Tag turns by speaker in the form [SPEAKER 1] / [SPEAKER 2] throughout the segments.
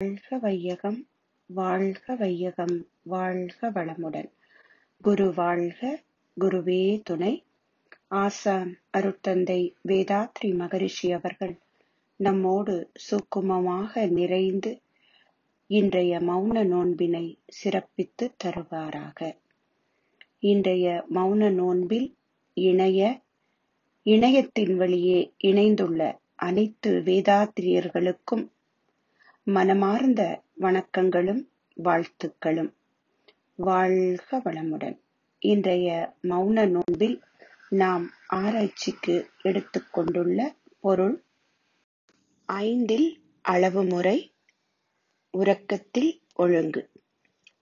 [SPEAKER 1] வாழ்க வையகம் வாழ்க வையகம் வாழ்க வளமுடன். குரு வாழ்க குருவே துணை. ஆசான் அருட்தந்தை வேதாத்ரி மகரிஷி அவர்கள் நம்மோடு சுக்குமமாக நிறைந்து இன்றைய மௌன நோன்பினை சிறப்பித்து தருவாராக. இன்றைய மௌன நோன்பில் இணைய இணையத்தின் வழியே இணைந்துள்ள அனைத்து வேதாத்திரியர்களுக்கும் மனமார்ந்த வணக்கங்களும் வாழ்த்துக்களும். வாழ்க வளமுடன். இன்றைய மௌன நோன்பில் நாம் ஆராய்ச்சிக்கு எடுத்துக்கொண்டுள்ள பொருள் ஐந்தில் அளவு முறை உறக்கத்தில் ஒழுங்கு.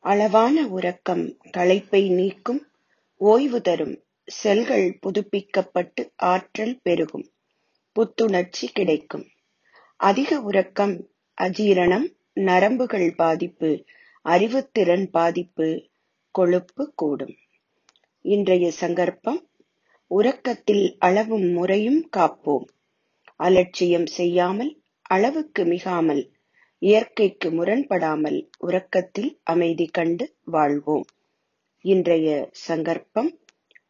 [SPEAKER 1] அளவான உறக்கம் களைப்பை நீக்கும் ஓய்வு தரும் செல்கள் புதுப்பிக்கப்பட்டு ஆற்றல் பெருகும் புத்துணர்ச்சி கிடைக்கும். அதிக உறக்கம் அஜீரணம் நரம்புகள் பாதிப்பு அறிவுத்திறன் பாதிப்பு கொழுப்பு கூடும். இன்றைய சங்கற்பம் உறக்கத்தில் அளவும் முறையும் காப்போம். அலட்சியம் செய்யாமல் அளவுக்கு மிகாமல் இயற்கைக்கு முரண்படாமல் உறக்கத்தில் அமைதி கண்டு வாழ்வோம். இன்றைய சங்கற்பம்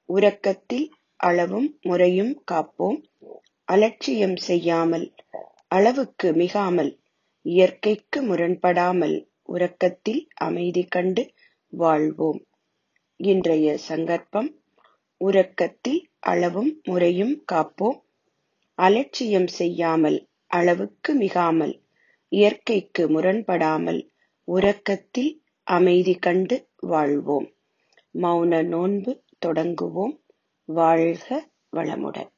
[SPEAKER 1] உறக்கத்தில் அளவும் முறையும் காப்போம். அலட்சியம் செய்யாமல் அளவுக்கு மிகாமல் இயற்கைக்கு முரண்படாமல் உறக்கத்தில் அமைதி கண்டு வாழ்வோம். இன்றைய சங்கற்பம் உறக்கத்தில் அளவும் முறையும் காப்போம். அலட்சியம் செய்யாமல் அளவுக்கு மிகாமல் இயற்கைக்கு முரண்படாமல் உறக்கத்தில் அமைதி கண்டு வாழ்வோம். மௌன நோன்பு தொடங்குவோம். வாழ்க வளமுடன்.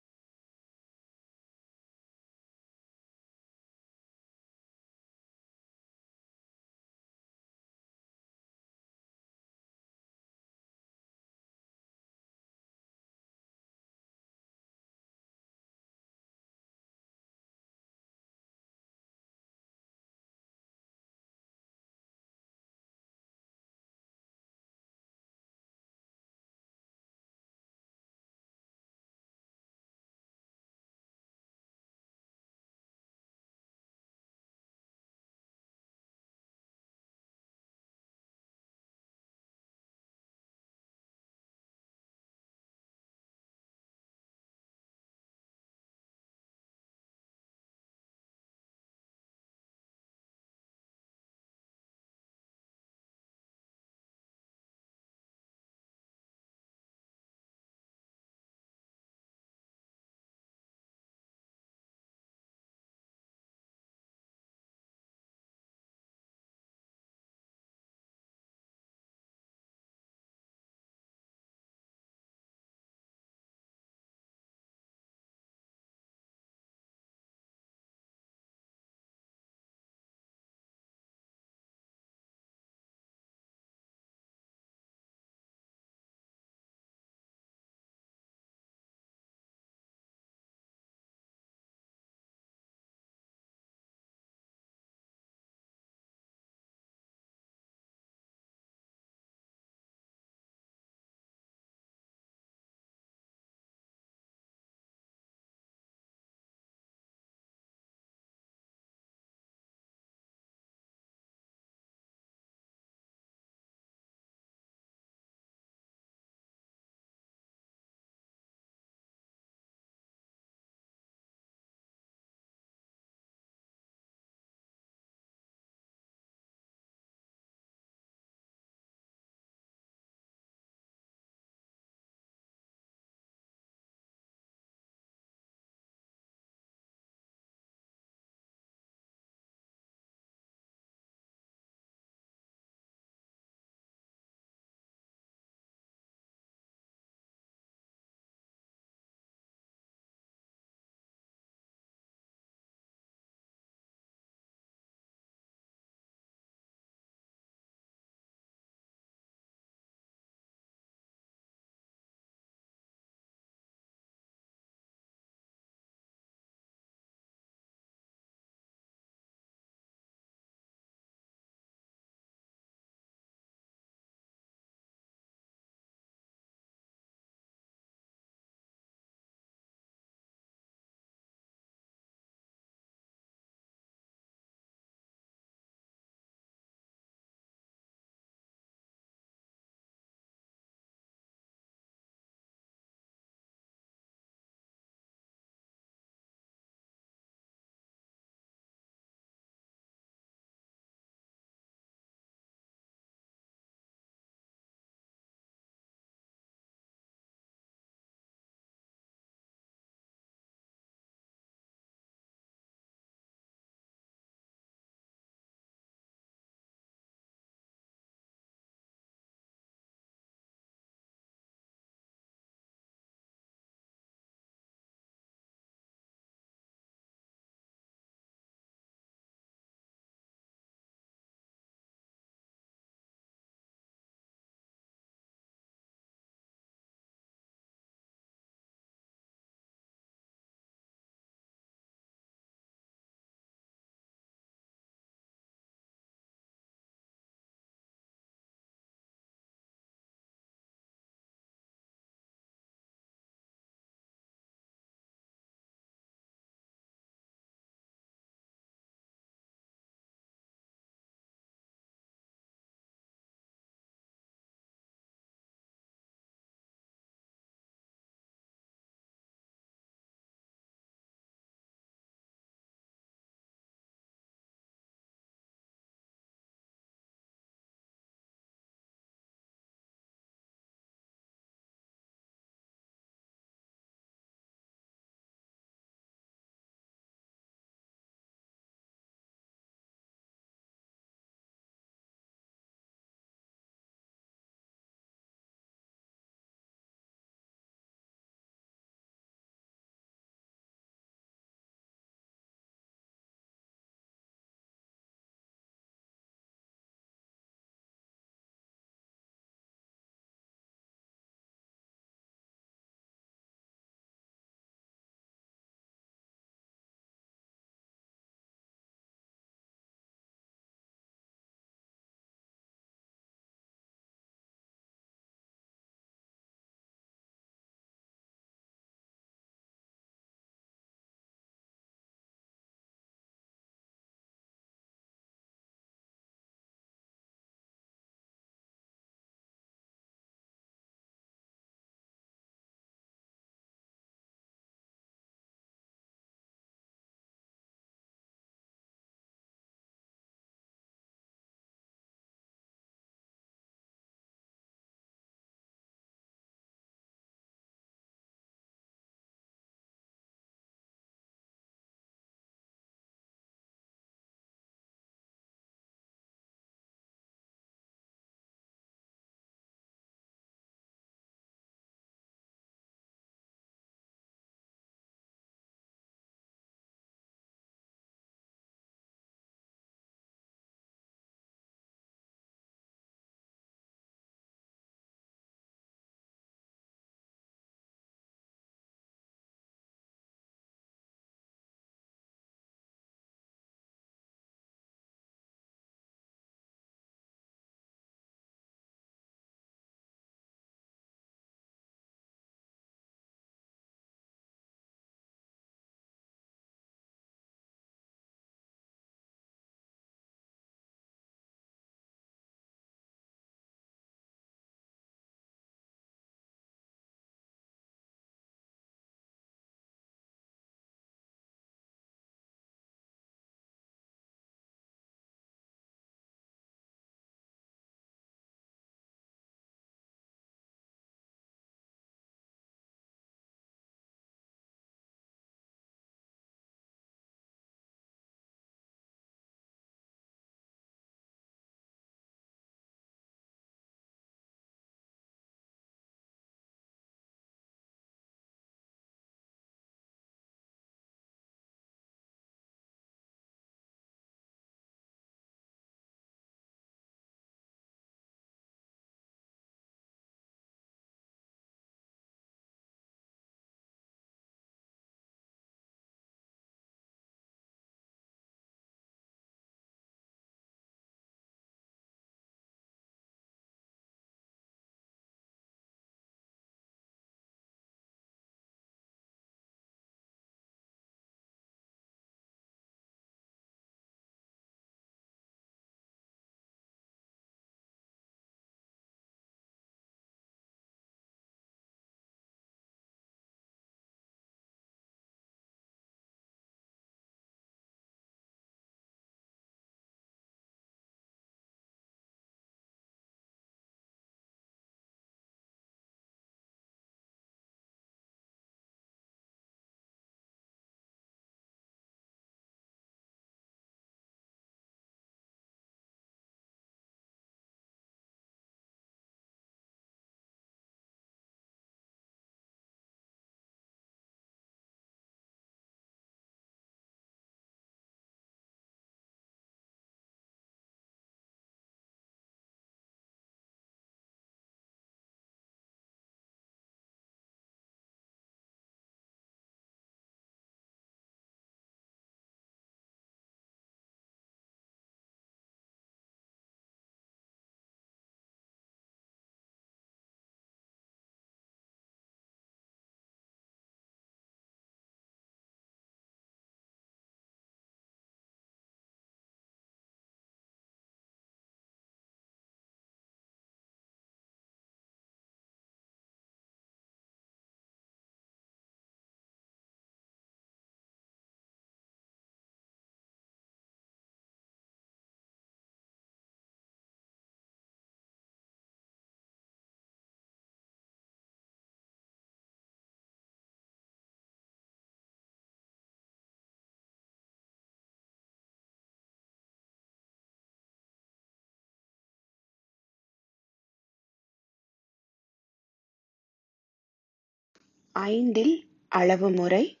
[SPEAKER 1] ஐந்தில் அளவு முறை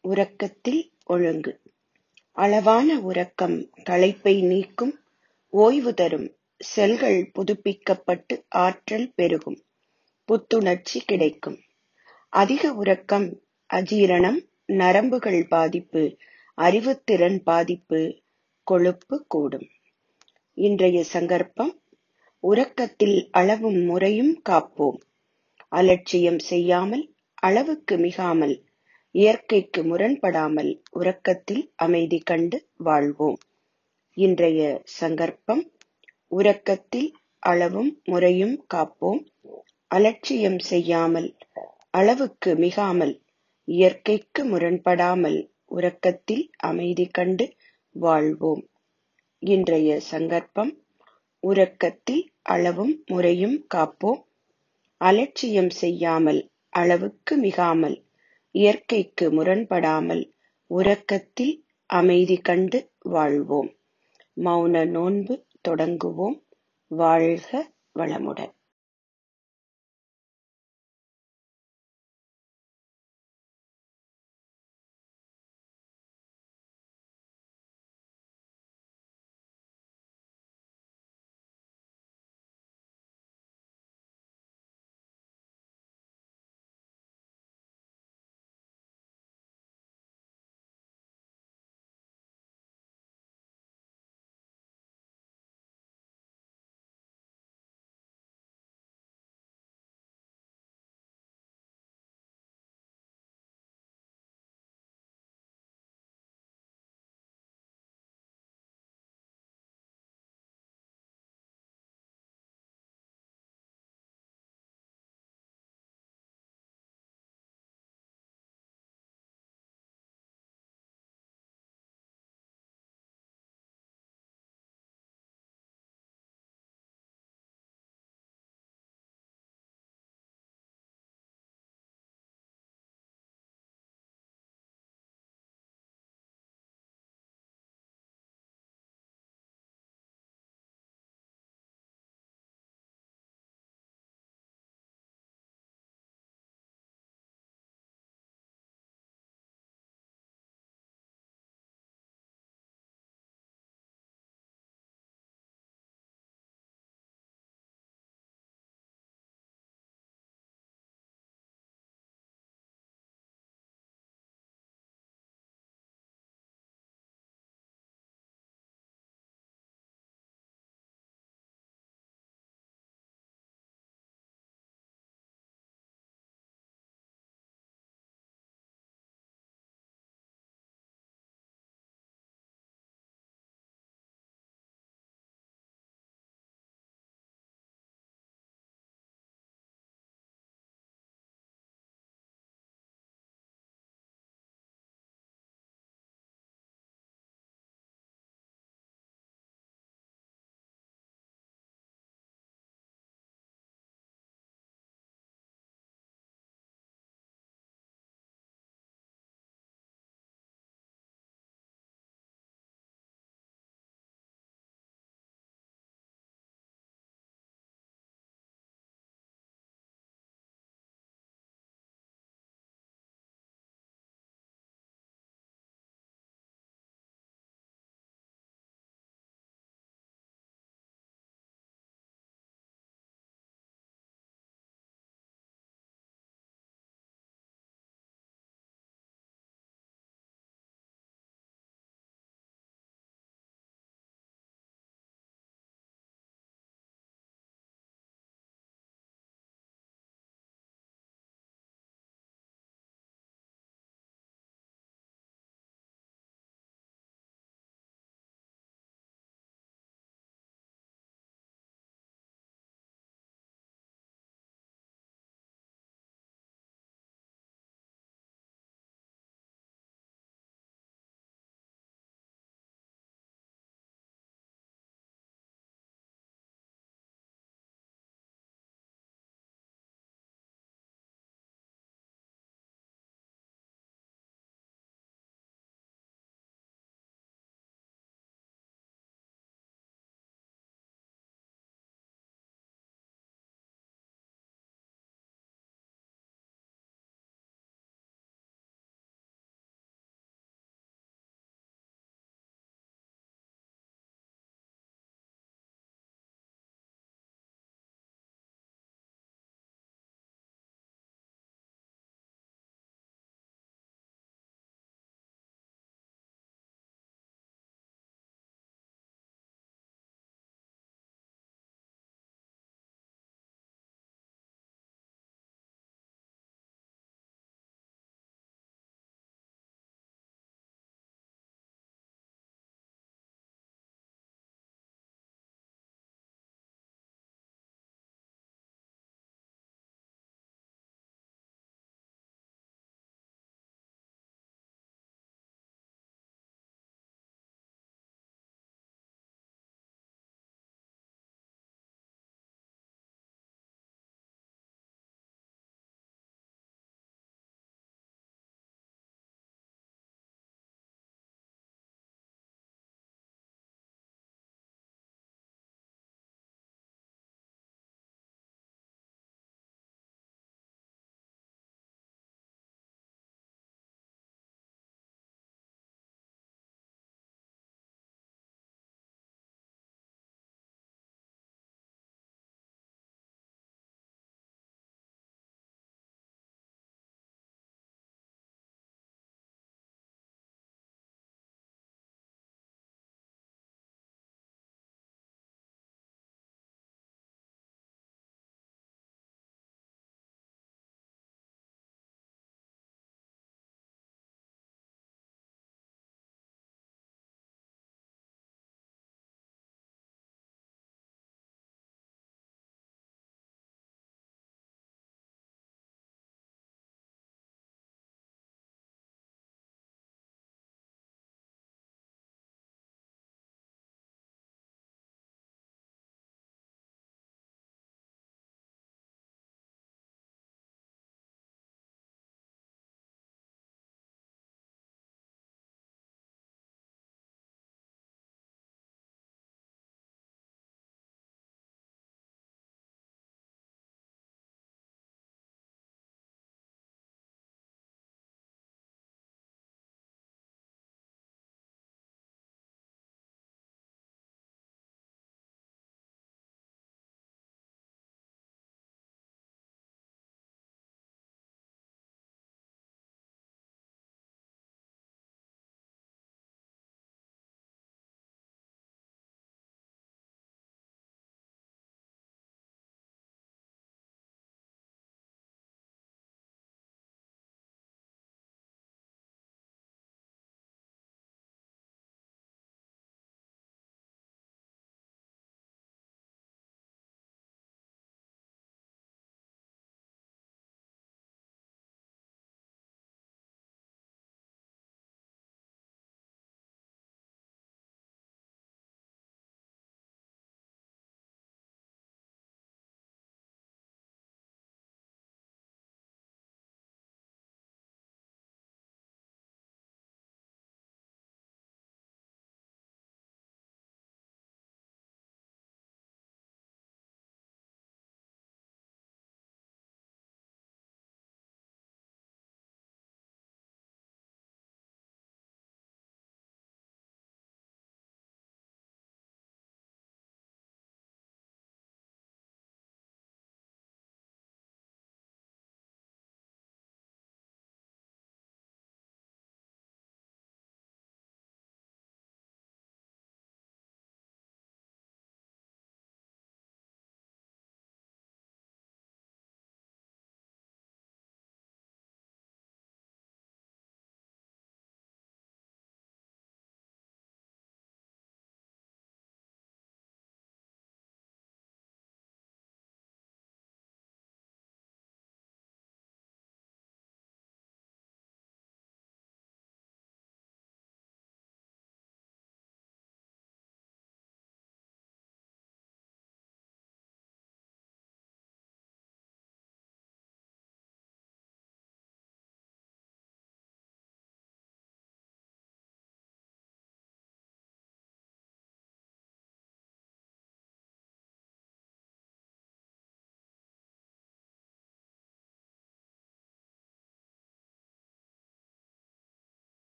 [SPEAKER 1] உறக்கத்தில் ஒழுங்கு. அளவான உறக்கம் களைப்பை நீக்கும் ஓய்வு தரும் செல்கள் புதுப்பிக்கப்பட்டு ஆற்றல் பெருகும் புத்துணர்ச்சி கிடைக்கும். அதிக உறக்கம் அஜீரணம் நரம்புகள் பாதிப்பு அறிவுத்திறன் பாதிப்பு கொழுப்பு கூடும். இன்றைய சங்கற்பம் உறக்கத்தில் அளவும் முறையும் காப்போம். அலட்சியம் செய்யாமல் அளவுக்கு மிகாமல் இயற்கைக்கு முரண்படாமல் உறக்கத்தில் அமைதி கண்டு வாழ்வோம். இன்றைய சங்கற்பம் உறக்கத்தில் அளவும் முறையும் காப்போம். அலட்சியம் செய்யாமல் அளவுக்கு மிகாமல் இயற்கைக்கு முரண்படாமல் உறக்கத்தில் அமைதி கண்டு வாழ்வோம். இன்றைய சங்கற்பம் உறக்கத்தில் அளவும் முறையும் காப்போம். அலட்சியம் செய்யாமல் அளவுக்கு மிகாமல் இயற்கைக்கு முரண்படாமல் உறக்கத்தில் அமைதி கண்டு வாழ்வோம். மௌன நோன்பு தொடங்குவோம். வாழ்க வளமுடன்.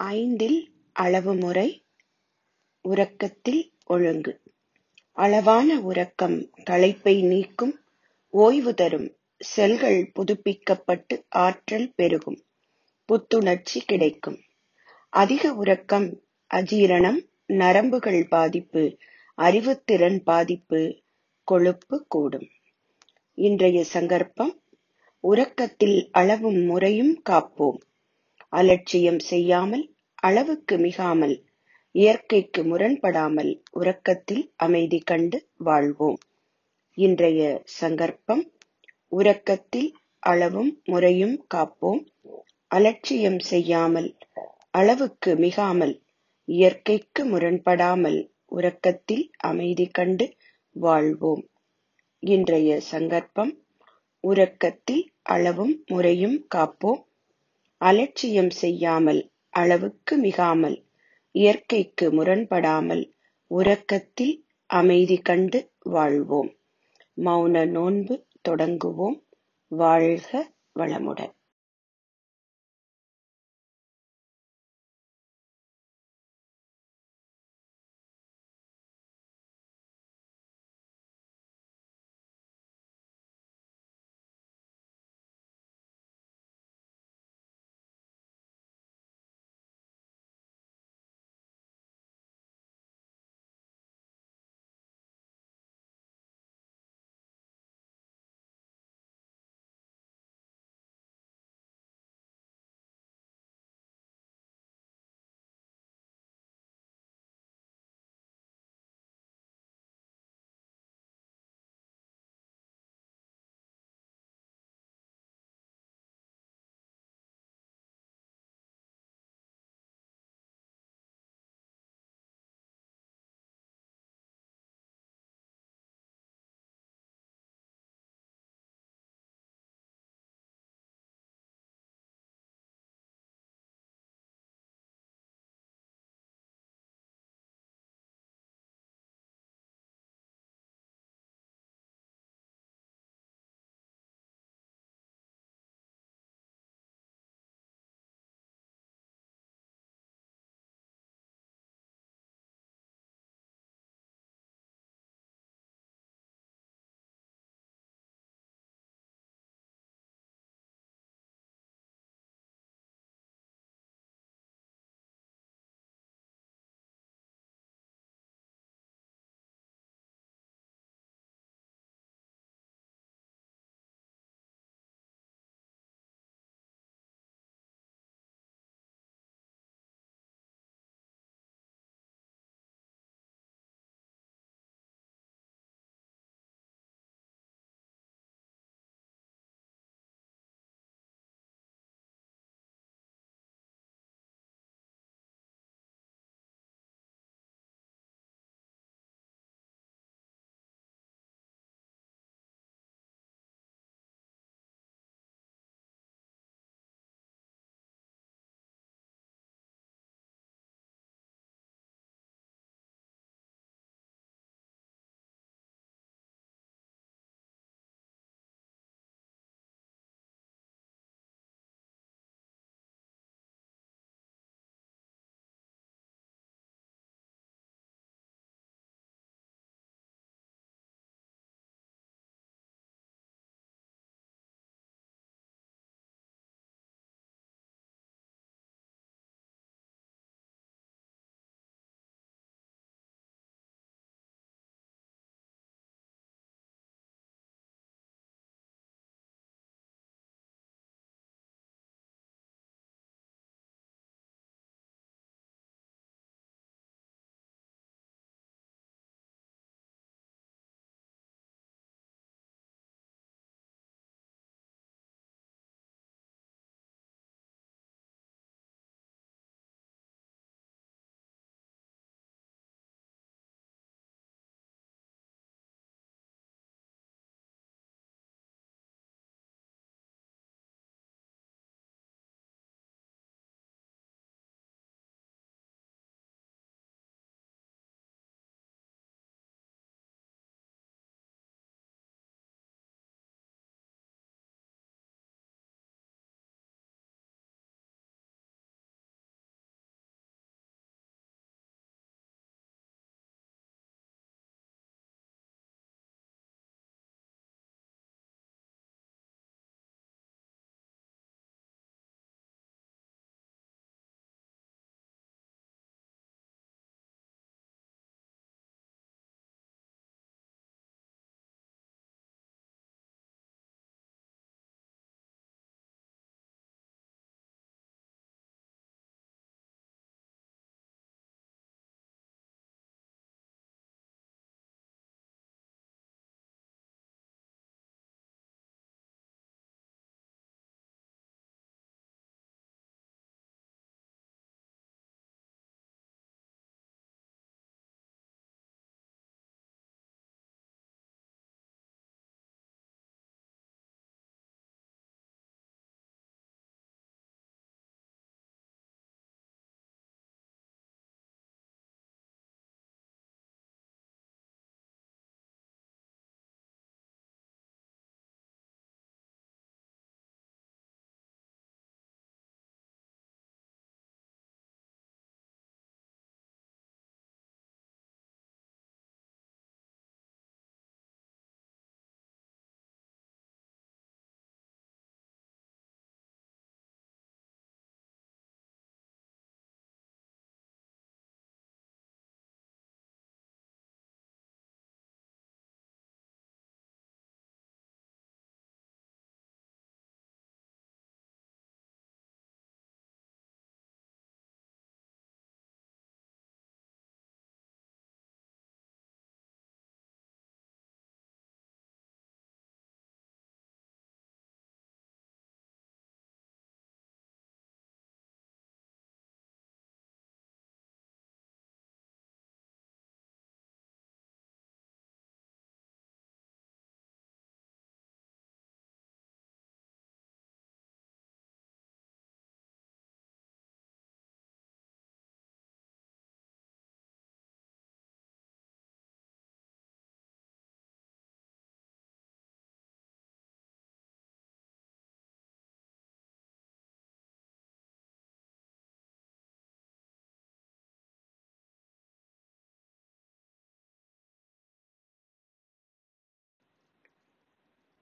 [SPEAKER 1] ஐந்தில் அளவுமுறை உறக்கத்தில் ஒழுங்கு. அளவான உறக்கம் களைப்பை நீக்கும் ஓய்வு தரும் செல்கள் புதுப்பிக்கப்பட்டு ஆற்றல் பெருகும் புத்துணர்ச்சி கிடைக்கும். அதிக உறக்கம் அஜீரணம் நரம்புகள் பாதிப்பு அறிவுத்திறன் பாதிப்பு கொழுப்பு கூடும். இன்றைய சங்கற்பம் உறக்கத்தில் அளவும் முறையும் காப்போம். அலட்சியம் செய்யாமல் அளவுக்கு மிகாமல் இயற்கைக்கு முரண்படாமல் உறக்கத்தில் அமைதி கண்டு வாழ்வோம். இன்றைய சங்கற்பம் உறக்கத்தில் அளவும் முறையும் காப்போம். அலட்சியம் செய்யாமல் அளவுக்கு மிகாமல் இயற்கைக்கு முரண்படாமல் உறக்கத்தில் அமைதி கண்டு வாழ்வோம். இன்றைய சங்கற்பம் உறக்கத்தில் அளவும் முறையும் காப்போம். அலட்சியம் செய்யாமல் அளவுக்கு மிகாமல் இயற்கைக்கு முரண்படாமல் உறக்கத்தில் அமைதி கண்டு வாழ்வோம். மௌன நோன்பு தொடங்குவோம். வாழ்க வளமுடன்.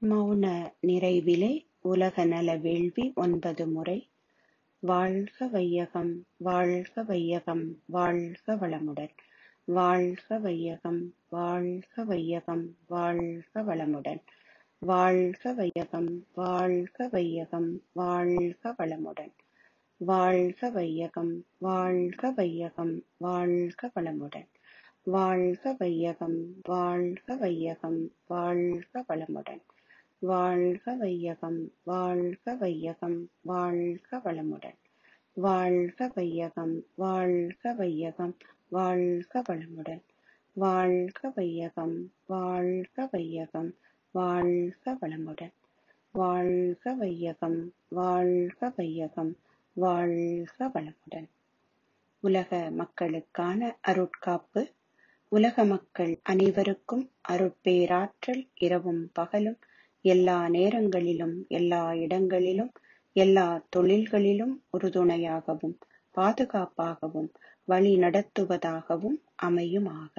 [SPEAKER 1] மௌன நிறைவிலே உலக நல வேள்வி ஒன்பது முறை வாழ்க வையகம் வாழ்க வையகம் வாழ்க வளமுடன் வாழ்க வையகம் வாழ்க வையகம் வாழ்க வளமுடன் வாழ்க வையகம் வாழ்க வையகம் வாழ்க வளமுடன் வாழ்க வையகம் வாழ்க வையகம் வாழ்க வளமுடன் வாழ்க வையகம் வாழ்க வையகம் வாழ்க வளமுடன் வாழ்க வையகம் வாழ்க வையகம் வாழ்க வளமுடன். வாழ்க வையகம் வாழ்க வையகம் வாழ்க வளமுடன். வாழ்க வையகம் வாழ்க வையகம் வாழ்க வளமுடன். வாழ்க வையகம் வாழ்க வையகம் வாழ்க வளமுடன். உலக மக்களுக்கான அருட்காப்பு. உலக மக்கள் அனைவருக்கும் அருட்பேராற்றல் இரவும் பகலும். எல்லா நேரங்களிலும் எல்லா இடங்களிலும் எல்லா தொழில்களிலும் உறுதுணையாகவும் பாதுகாப்பாகவும் வழி நடத்துவதாகவும் அமையுமாக.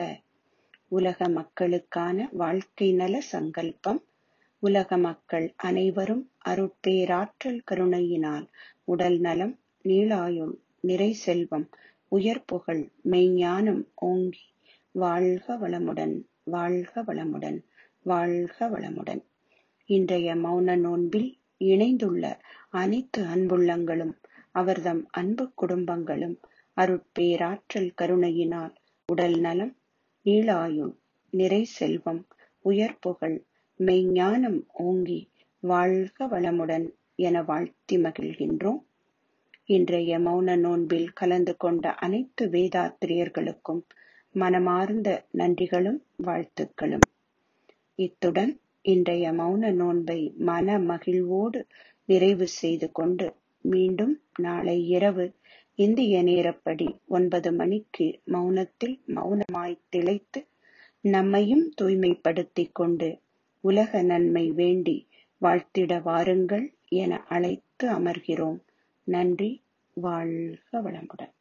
[SPEAKER 1] உலக மக்களுக்கான வாழ்க்கை நல சங்கல்பம் உலக மக்கள் அனைவரும் அருட்பேராற்றல் கருணையினால் உடல் நலம் நீளாயுள் நிறை செல்வம் உயர் புகழ் மெய்ஞானம் ஓங்கி வாழ்க வளமுடன் வாழ்க வளமுடன் வாழ்க வளமுடன். இன்றைய மௌன நோன்பில் இணைந்துள்ள அனைத்து அன்புள்ளங்களும் அவர்தம் அன்பு குடும்பங்களும் அருட்பேராற்றல் கருணையினால் உடல் நலம் நீளாயுள் நிறை செல்வம் உயர் புகழ் மெய்ஞானம் ஓங்கி வாழ்க வளமுடன் என வாழ்த்தி மகிழ்கின்றோம். இன்றைய மௌன நோன்பில் கலந்து கொண்ட அனைத்து வேதாத்திரியர்களுக்கும் மனமார்ந்த நன்றிகளும் வாழ்த்துக்களும். இத்துடன் இன்றைய மௌன நோன்பை மன மகிழ்வோடு நிறைவு செய்து கொண்டு மீண்டும் நாளை இரவு இந்திய நேரப்படி ஒன்பது மணிக்கு மௌனத்தில் மௌனமாய் திளைத்து நம்மையும் தூய்மைப்படுத்திக் கொண்டு உலக நன்மை வேண்டி வாழ்த்திட வாருங்கள் என அழைத்து அமர்கிறோம். நன்றி வாழ்க வளமுடன்.